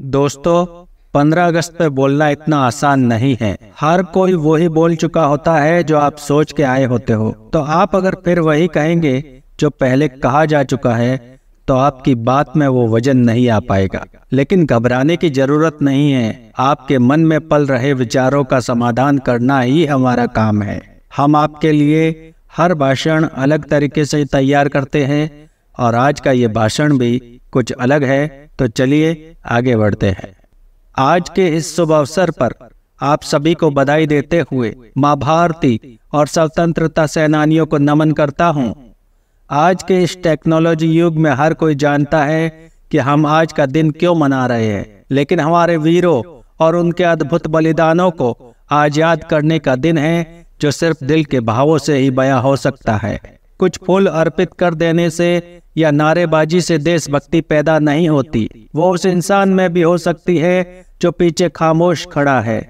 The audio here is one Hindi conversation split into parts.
दोस्तों, पंद्रह अगस्त पे बोलना इतना आसान नहीं है। हर कोई वही बोल चुका होता है जो आप सोच के आए होते हो। तो आप अगर फिर वही कहेंगे, जो पहले कहा जा चुका है तो आपकी बात में वो वज़न नहीं आ पाएगा। लेकिन घबराने की ज़रूरत नहीं है। आपके मन में पल रहे विचारों का समाधान करना ही हमारा काम है। हम आपके लिए हर भाषण अलग तरीके से तैयार करते हैं। और आज का ये भाषण भी कुछ अलग है तो चलिए आगे बढ़ते हैं। आज के इस शुभ अवसर पर आप सभी को बधाई देते हुए माँ भारती और स्वतंत्रता सेनानियों को नमन करता हूँ। आज के इस टेक्नोलॉजी युग में हर कोई जानता है कि हम आज का दिन क्यों मना रहे हैं, लेकिन हमारे वीरों और उनके अद्भुत बलिदानों को आज याद करने का दिन है, जो सिर्फ़ दिल के भावों से ही बया हो सकता है। कुछ फूल अर्पित कर देने से या नारेबाजी से देशभक्ति पैदा नहीं होती। वो उस इंसान में भी हो सकती है जो पीछे खामोश खड़ा है,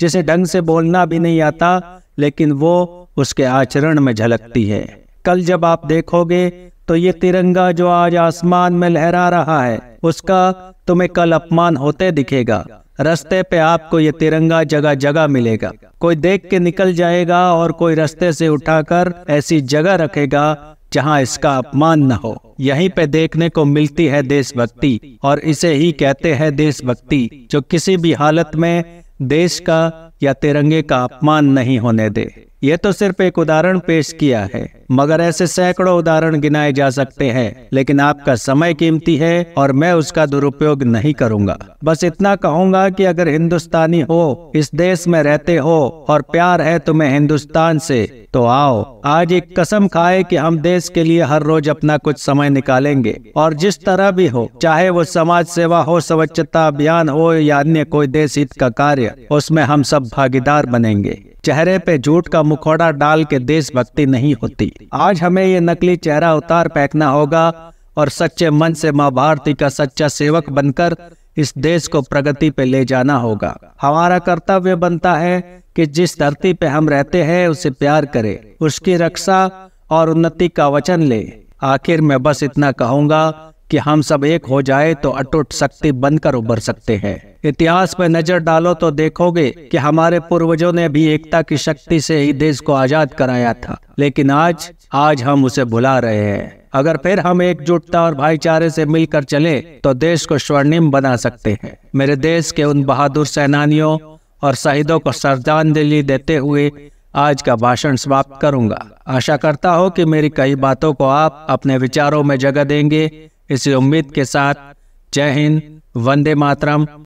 जिसे ढंग से बोलना भी नहीं आता, लेकिन वो उसके आचरण में झलकती है। कल जब आप देखोगे तो ये तिरंगा जो आज आसमान में लहरा रहा है, उसका तुम्हें कल अपमान होते दिखेगा। रास्ते पे आपको ये तिरंगा जगह जगह मिलेगा। कोई देख के निकल जाएगा और कोई रास्ते से उठाकर ऐसी जगह रखेगा जहाँ इसका अपमान न हो। यहीं पे देखने को मिलती है देशभक्ति और इसे ही कहते हैं देशभक्ति, जो किसी भी हालत में देश का या तिरंगे का अपमान नहीं होने दे। ये तो सिर्फ़ एक उदाहरण पेश किया है, मगर ऐसे सैकड़ों उदाहरण गिनाए जा सकते हैं, लेकिन आपका समय कीमती है और मैं उसका दुरुपयोग नहीं करूँगा। बस इतना कहूँगा कि अगर हिंदुस्तानी हो, इस देश में रहते हो और प्यार है तुम्हें हिंदुस्तान से तो आओ, आज एक कसम खाए कि हम देश के लिए हर रोज अपना कुछ समय निकालेंगे। और जिस तरह भी हो, चाहे वो समाज सेवा हो, स्वच्छता अभियान हो या अन्य कोई देश हित का कार्य, उसमें हम सब भागीदार बनेंगे। चेहरे पे झूठ का मुखौड़ा डाल के देशभक्ति नहीं होती। आज हमें ये नकली चेहरा उतार फेंकना होगा और सच्चे मन से माँ भारती का सच्चा सेवक बनकर इस देश को प्रगति पे ले जाना होगा। हमारा कर्तव्य बनता है कि जिस धरती पे हम रहते हैं, उसे प्यार करें, उसकी रक्षा और उन्नति का वचन ले। आखिर में बस इतना कहूँगा कि हम सब एक हो जाए तो अटूट शक्ति बनकर उभर सकते हैं। इतिहास में नज़र डालो तो देखोगे कि हमारे पूर्वजों ने भी एकता की शक्ति से ही देश को आज़ाद कराया था। लेकिन आज आज हम उसे भुला रहे हैं। अगर फिर हम एकजुटता और भाईचारे से मिलकर चले तो देश को स्वर्णिम बना सकते हैं। मेरे देश के उन बहादुर सेनानियों और शहीदों को श्रद्धांजलि देते हुए आज का भाषण समाप्त करूँगा। आशा करता हूँ कि मेरी कई बातों को आप अपने विचारों में जगह देंगे। इसी उम्मीद के साथ जय हिंद वंदे मातरम।